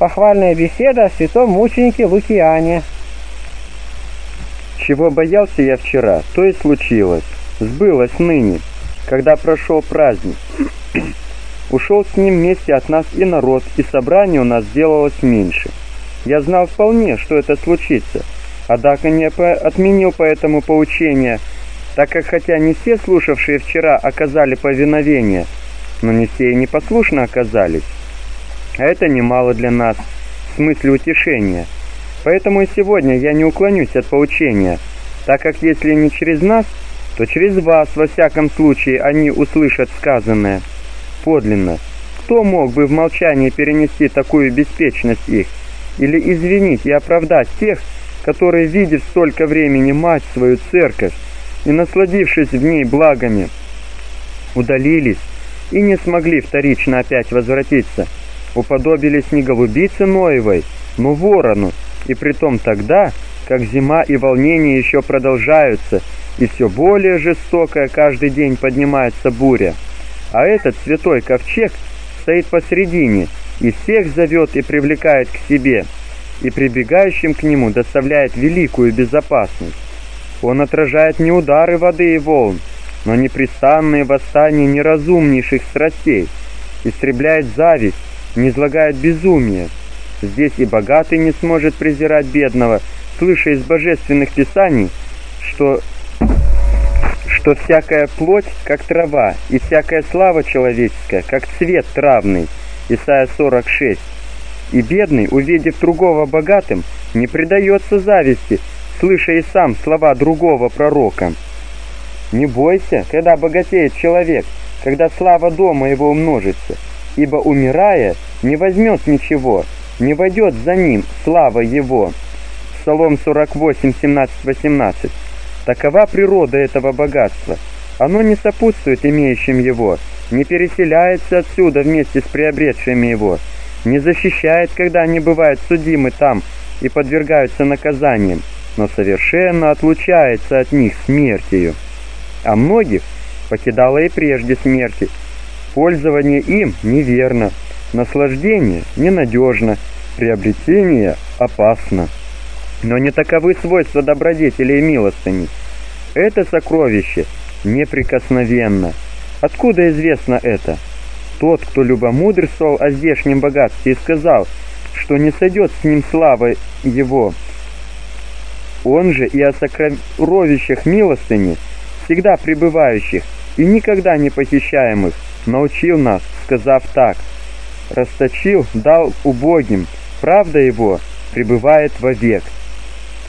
Похвальная беседа о святом мученике Лукиане. Чего боялся я вчера, то и случилось. Сбылось ныне, когда прошел праздник. Ушел с ним вместе от нас и народ, и собрание у нас сделалось меньше. Я знал вполне, что это случится, однако не отменил поэтому поучение, так как хотя не все слушавшие вчера оказали повиновение, но не все и непослушно оказались. А это немало для нас, в смысле утешения. Поэтому и сегодня я не уклонюсь от поучения, так как если не через нас, то через вас, во всяком случае, они услышат сказанное. Подлинно. Кто мог бы в молчании перенести такую беспечность их? Или извинить и оправдать тех, которые, видев столько времени мать свою церковь и насладившись в ней благами, удалились и не смогли вторично опять возвратиться, уподобились не голубице Ноевой, но ворону, и притом тогда, как зима и волнение еще продолжаются, и все более жестокая каждый день поднимается буря. А этот святой ковчег стоит посредине, и всех зовет и привлекает к себе, и прибегающим к нему доставляет великую безопасность. Он отражает не удары воды и волн, но непрестанные восстания неразумнейших страстей, истребляет зависть, не излагает безумие. Здесь и богатый не сможет презирать бедного, слыша из божественных писаний, что что всякая плоть, как трава, и всякая слава человеческая, как цвет травный. Исайя 46. И бедный, увидев другого богатым, не предается зависти, слыша и сам слова другого пророка. Не бойся, когда богатеет человек, когда слава дома его умножится, ибо, умирая, не возьмет ничего, не войдет за ним слава его. Псалом 48, 17, 18. Такова природа этого богатства. Оно не сопутствует имеющим его, не переселяется отсюда вместе с приобретшими его, не защищает, когда они бывают судимы там и подвергаются наказаниям, но совершенно отлучается от них смертью. А многих покидало и прежде смерти. Пользование им неверно, наслаждение ненадежно, приобретение опасно. Но не таковы свойства добродетели и милостыни. Это сокровище неприкосновенно. Откуда известно это? Тот, кто любомудрствовал о здешнем богатстве и сказал, что не сойдет с ним слава его, он же и о сокровищах милостыни, всегда пребывающих и никогда не похищаемых, научил нас, сказав так, «Расточил, дал убогим, правда его пребывает вовек».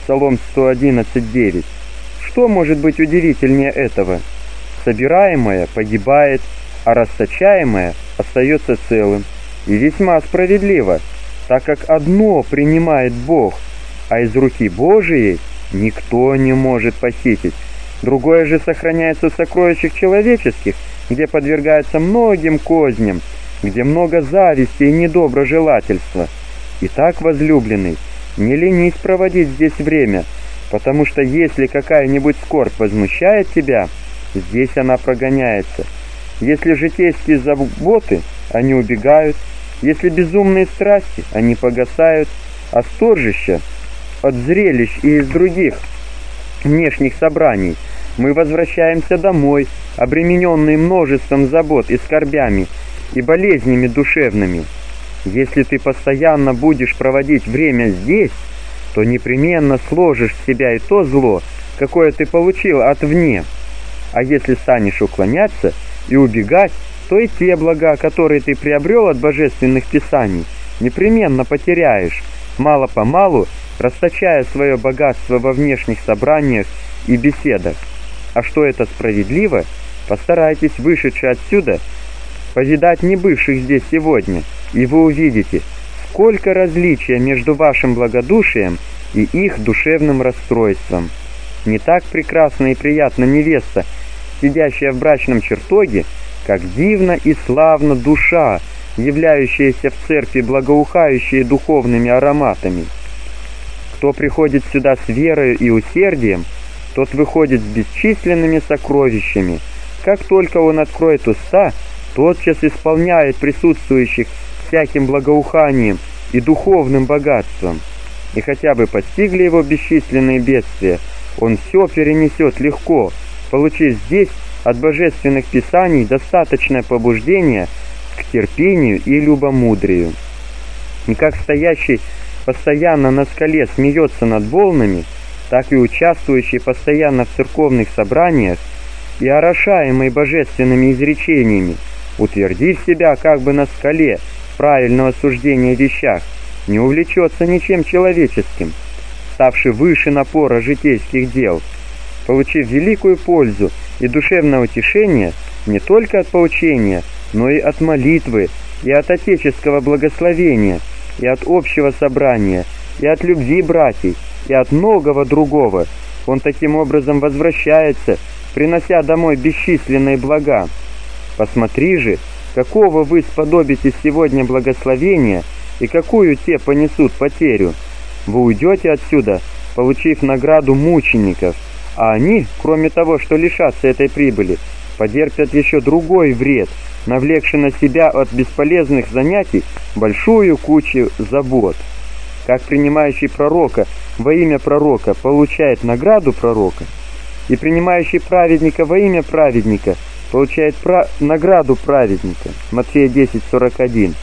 Псалом 111.9. Что может быть удивительнее этого? Собираемое погибает, а расточаемое остается целым. И весьма справедливо, так как одно принимает Бог, а из руки Божией никто не может похитить. Другое же сохраняется в сокровищах человеческих, где подвергается многим козням, где много зависти и недоброжелательства. Итак, возлюбленный, не ленись проводить здесь время, потому что если какая-нибудь скорбь возмущает тебя, здесь она прогоняется. Если житейские заботы, они убегают, если безумные страсти, они погасают, а сторжища от зрелищ и из других внешних собраний мы возвращаемся домой, обремененные множеством забот и скорбями, и болезнями душевными. Если ты постоянно будешь проводить время здесь, то непременно сложишь в себя и то зло, какое ты получил отвне. А если станешь уклоняться и убегать, то и те блага, которые ты приобрел от божественных писаний, непременно потеряешь, мало-помалу расточая свое богатство во внешних собраниях и беседах. А что это справедливо, постарайтесь, вышедшие отсюда, повидать не бывших здесь сегодня, и вы увидите, сколько различия между вашим благодушием и их душевным расстройством. Не так прекрасна и приятна невеста, сидящая в брачном чертоге, как дивно и славно душа, являющаяся в церкви благоухающей духовными ароматами. Кто приходит сюда с верою и усердием, тот выходит с бесчисленными сокровищами. Как только он откроет уста, тотчас исполняет присутствующих всяким благоуханием и духовным богатством. И хотя бы постигли его бесчисленные бедствия, он все перенесет легко, получив здесь от божественных писаний достаточное побуждение к терпению и любомудрию. И как стоящий постоянно на скале смеется над волнами, так и участвующий постоянно в церковных собраниях и орошаемый божественными изречениями, утвердив себя как бы на скале правильного суждения о вещах, не увлечется ничем человеческим, ставший выше напора житейских дел, получив великую пользу и душевное утешение не только от поучения, но и от молитвы, и от отеческого благословения, и от общего собрания, и от любви братьев, и от многого другого. Он таким образом возвращается, принося домой бесчисленные блага. Посмотри же, какого вы сподобитесь сегодня благословения, и какую те понесут потерю. Вы уйдете отсюда, получив награду мучеников, а они, кроме того, что лишатся этой прибыли, потерпят еще другой вред, навлекший на себя от бесполезных занятий большую кучу забот. Как принимающий пророка во имя пророка получает награду пророка, и принимающий праведника во имя праведника получает пра награду праведника, Матфея 10:41,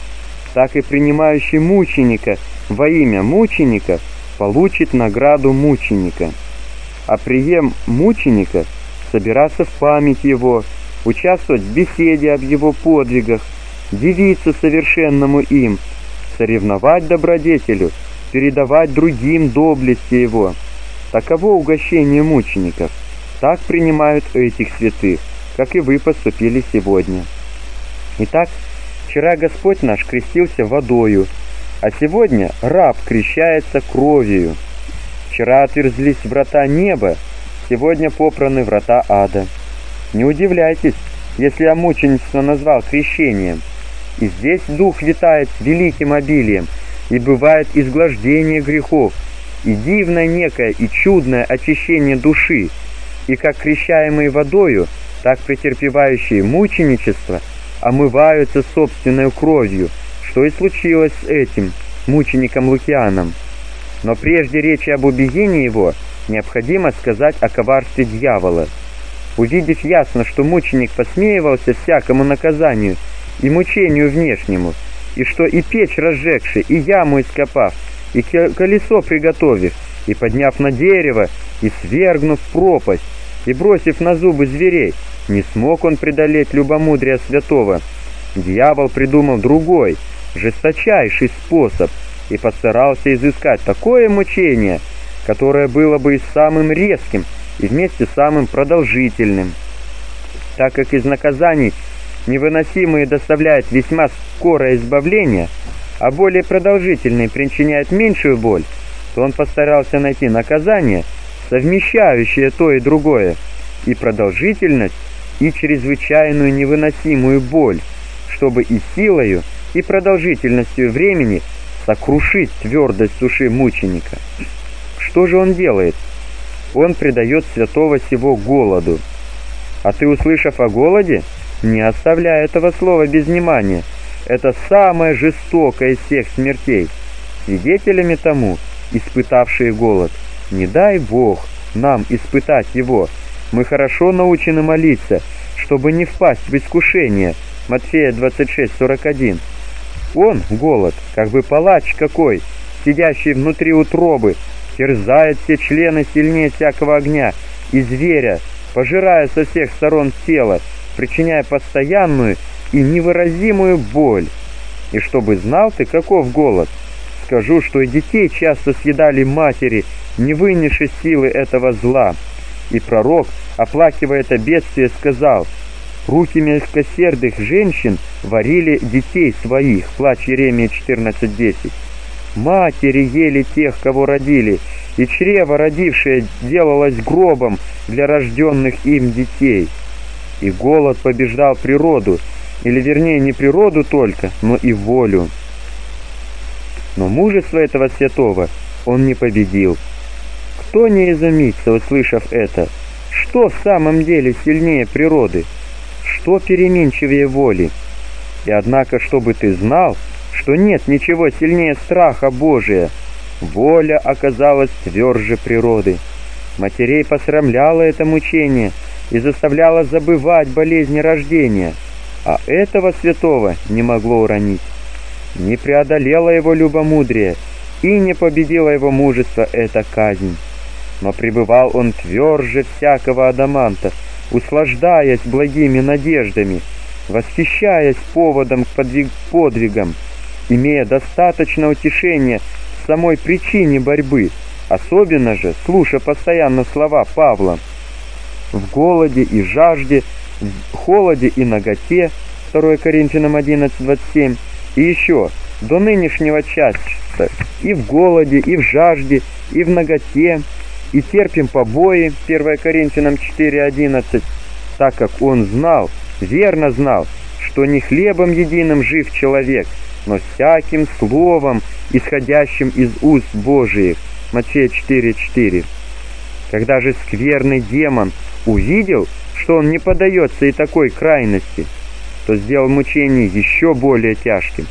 так и принимающий мученика во имя мученика получит награду мученика. А прием мученика собираться в память его, участвовать в беседе об его подвигах, дивиться совершенному им, соревновать добродетелю, передавать другим доблести его. Таково угощение мучеников. Так принимают этих святых, как и вы поступили сегодня. Итак, вчера Господь наш крестился водою, а сегодня раб крещается кровью. Вчера отверзлись врата неба, сегодня попраны врата ада. Не удивляйтесь, если я мученичество назвал крещением. И здесь дух витает великим обилием, и бывает изглаждение грехов, и дивное некое и чудное очищение души, и как крещаемые водою, так претерпевающие мученичество омываются собственной кровью, что и случилось с этим мучеником Лукианом. Но прежде речи об убиении его, необходимо сказать о коварстве дьявола. Увидев ясно, что мученик посмеивался всякому наказанию и мучению внешнему, и что и печь разжегши, и яму ископав, и колесо приготовив, и подняв на дерево, и свергнув пропасть, и бросив на зубы зверей, не смог он преодолеть любомудрия святого. Дьявол придумал другой, жесточайший способ — и постарался изыскать такое мучение, которое было бы и самым резким, и вместе самым продолжительным. Так как из наказаний невыносимые доставляют весьма скорое избавление, а более продолжительные причиняют меньшую боль, то он постарался найти наказание, совмещающее то и другое, и продолжительность, и чрезвычайную невыносимую боль, чтобы и силою, и продолжительностью времени – сокрушить твердость души мученика. Что же он делает? Он предает святого сего голоду. А ты, услышав о голоде, не оставляй этого слова без внимания. Это самое жестокое из всех смертей. Свидетелями тому, испытавшие голод, не дай Бог нам испытать его. Мы хорошо научены молиться, чтобы не впасть в искушение. Матфея 26:41. Он, голод, как бы палач какой, сидящий внутри утробы, терзает все члены сильнее всякого огня и зверя, пожирая со всех сторон тело, причиняя постоянную и невыразимую боль. И чтобы знал ты, каков голод, скажу, что и детей часто съедали матери, не вынесши силы этого зла. И пророк, оплакивая это бедствие, сказал – Руки мягкосердых женщин варили детей своих, плач Еремия 14.10. Матери ели тех, кого родили, и чрево, родившее, делалось гробом для рожденных им детей. И голод побеждал природу, или вернее не природу только, но и волю. Но мужество этого святого он не победил. Кто не изумится, услышав это? Что в самом деле сильнее природы? что переменчивее воли. И однако, чтобы ты знал, что нет ничего сильнее страха Божия. Воля оказалась тверже природы. Матерей посрамляло это мучение и заставляло забывать болезни рождения, а этого святого не могло уронить. Не преодолело его любомудрие и не победило его мужество эта казнь. Но пребывал он тверже всякого адаманта, услаждаясь благими надеждами, восхищаясь поводом к подвиг подвигам, имея достаточно утешения в самой причине борьбы, особенно же слуша постоянно слова Павла. В голоде и жажде, в холоде и наготе, 2 Коринфянам 11.27, и еще до нынешнего часа, и в голоде, и в жажде, и в наготе, и терпим побои, 1 Коринфянам 4.11, так как он знал, верно знал, что не хлебом единым жив человек, но всяким словом, исходящим из уст Божиих. Матфея 4.4. Когда же скверный демон увидел, что он не подается и такой крайности, то сделал мучение еще более тяжким.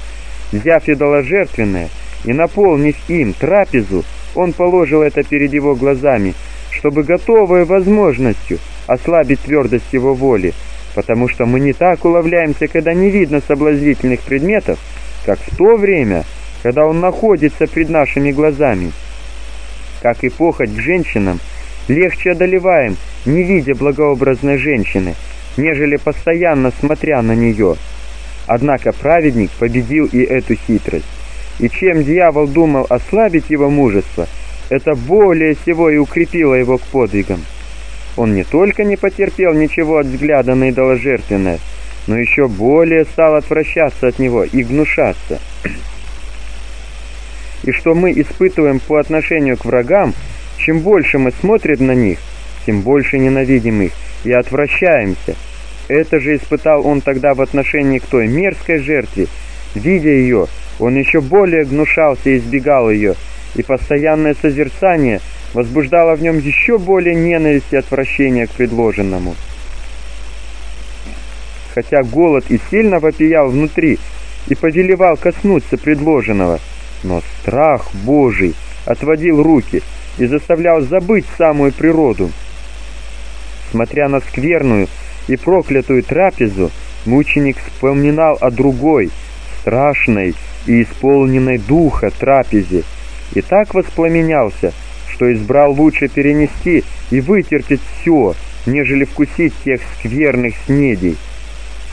Взяв идоложертвенное и наполнив им трапезу, он положил это перед его глазами, чтобы готовой возможностью ослабить твердость его воли, потому что мы не так уловляемся, когда не видно соблазнительных предметов, как в то время, когда он находится пред нашими глазами. Как и похоть к женщинам, легче одолеваем, не видя благообразной женщины, нежели постоянно смотря на нее. Однако праведник победил и эту хитрость. И чем дьявол думал ослабить его мужество, это более всего и укрепило его к подвигам. Он не только не потерпел ничего от взгляда на идоложертвенное, но еще более стал отвращаться от него и гнушаться. И что мы испытываем по отношению к врагам, чем больше мы смотрим на них, тем больше ненавидим их и отвращаемся. Это же испытал он тогда в отношении к той мерзкой жертве. Видя ее, он еще более гнушался и избегал ее, и постоянное созерцание возбуждало в нем еще более ненависть и отвращение к предложенному. Хотя голод и сильно вопиял внутри и повелевал коснуться предложенного, но страх Божий отводил руки и заставлял забыть самую природу. Смотря на скверную и проклятую трапезу, мученик вспоминал о другой, страшной и исполненной духа трапезе, и так воспламенялся, что избрал лучше перенести и вытерпеть все, нежели вкусить тех скверных снедей.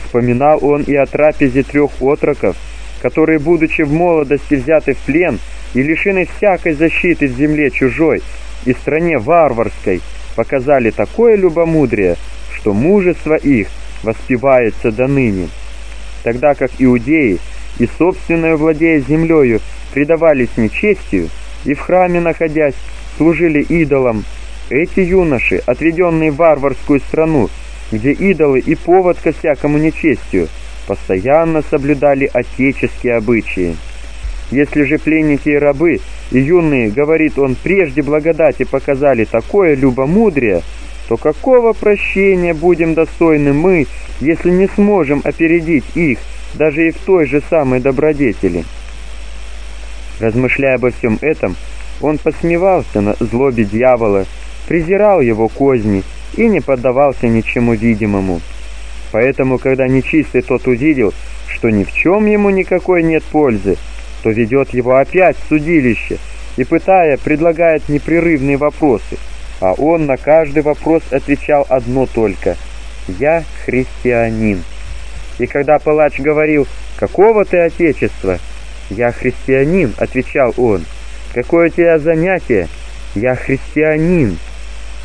Вспоминал он и о трапезе трех отроков, которые, будучи в молодости взяты в плен и лишены всякой защиты в земле чужой и стране варварской, показали такое любомудрие, что мужество их воспевается до ныне. Тогда как иудеи и собственную владея землею предавались нечестию и в храме находясь служили идолам, эти юноши, отведенные в варварскую страну, где идолы и повод ко всякому нечестию, постоянно соблюдали отеческие обычаи. Если же пленники и рабы, и юные, говорит он, прежде благодати показали такое любомудрие, то какого прощения будем достойны мы, если не сможем опередить их, даже и в той же самой добродетели? Размышляя обо всем этом, он посмевался на злобе дьявола, презирал его козни и не поддавался ничему видимому. Поэтому, когда нечистый тот увидел, что ни в чем ему никакой нет пользы, то ведет его опять в судилище и, пытая, предлагает непрерывные вопросы, а он на каждый вопрос отвечал одно только «Я христианин». И когда палач говорил «Какого ты отечества?» «Я христианин», — отвечал он. «Какое у тебя занятие?» «Я христианин».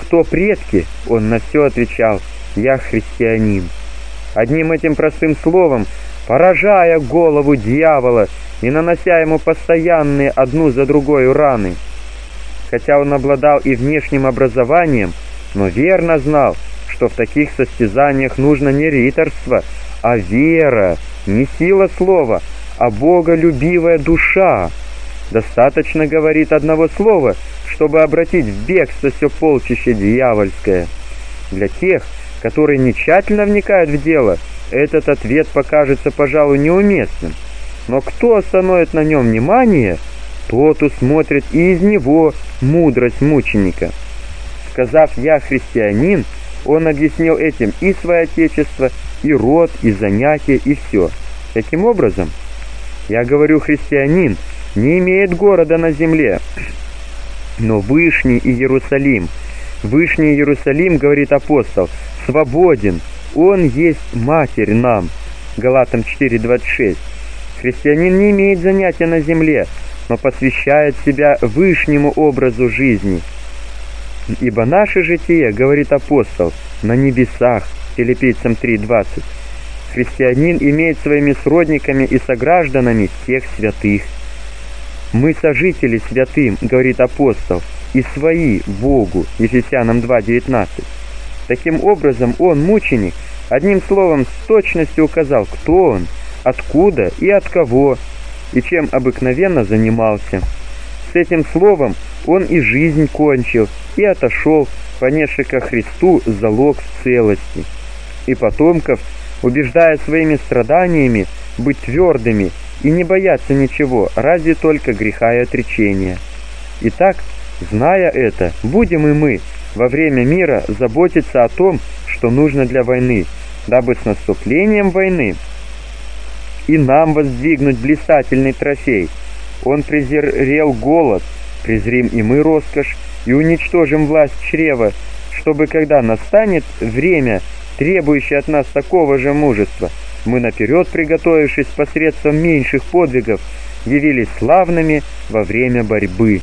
«Кто предки?» — он на все отвечал. «Я христианин». Одним этим простым словом, поражая голову дьявола и нанося ему постоянные одну за другой раны. Хотя он обладал и внешним образованием, но верно знал, что в таких состязаниях нужно не риторство, а вера, не сила слова, а боголюбивая душа. Достаточно, говорит, одного слова, чтобы обратить в бегство все полчище дьявольское. Для тех, которые не тщательно вникают в дело, этот ответ покажется, пожалуй, неуместным. но кто остановит на нем внимание, тот усмотрит и из него мудрость мученика. Сказав «я христианин», он объяснил этим и свое отечество, и род, и занятия, и все. Таким образом, я говорю, христианин не имеет города на земле, но Вышний и Иерусалим. Вышний Иерусалим, говорит апостол, свободен, он есть Матерь нам. Галатам 4.26. Христианин не имеет занятия на земле, но посвящает себя вышнему образу жизни. Ибо наше житие, говорит апостол, на небесах, Филиппийцам 3.20. Христианин имеет своими сродниками и согражданами всех святых. Мы сожители святым, говорит апостол, и свои Богу, Ефесянам 2.19. Таким образом, он, мученик, одним словом с точностью указал, кто он, откуда и от кого, и чем обыкновенно занимался. С этим словом он и жизнь кончил, и отошел, понесший ко Христу залог целости. И потомков, убеждая своими страданиями быть твердыми и не бояться ничего, ради только греха и отречения. Итак, зная это, будем и мы во время мира заботиться о том, что нужно для войны, дабы с наступлением войны и нам воздвигнуть блистательный трофей. Он презрел голод, презрим и мы роскошь, и уничтожим власть чрева, чтобы когда настанет время, требующее от нас такого же мужества, мы наперед, приготовившись посредством меньших подвигов, явились славными во время борьбы.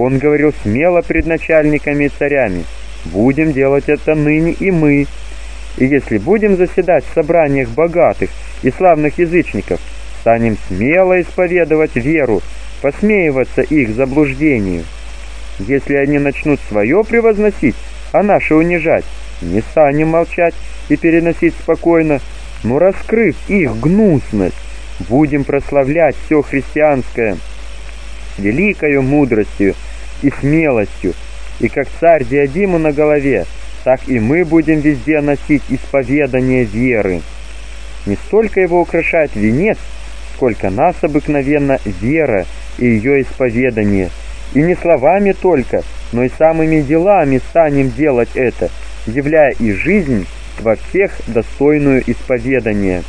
Он говорил смело пред начальниками и царями, «Будем делать это ныне и мы, и если будем заседать в собраниях богатых и славных язычников, станем смело исповедовать веру, посмеиваться их заблуждению. Если они начнут свое превозносить, а наше унижать, не станем молчать и переносить спокойно, но раскрыв их гнусность, будем прославлять все христианское великою мудростью и смелостью, и как царь диадиму на голове, так и мы будем везде носить исповедание веры. Не столько его украшает венец, сколько нас обыкновенно вера и ее исповедание. И не словами только, но и самыми делами станем делать это, являя и жизнь во всех достойную исповедание,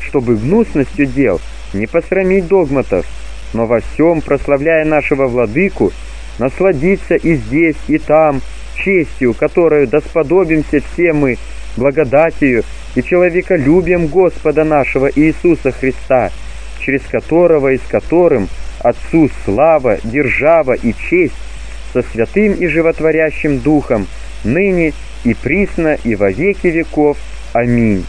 чтобы гнусностью дел не посрамить догматов, но во всем, прославляя нашего владыку, насладиться и здесь, и там, честью, которую досподобимся все мы, благодатью и человеколюбием Господа нашего Иисуса Христа, через которого и с которым Отцу слава, держава и честь со святым и животворящим Духом, ныне и присно и во веки веков. Аминь.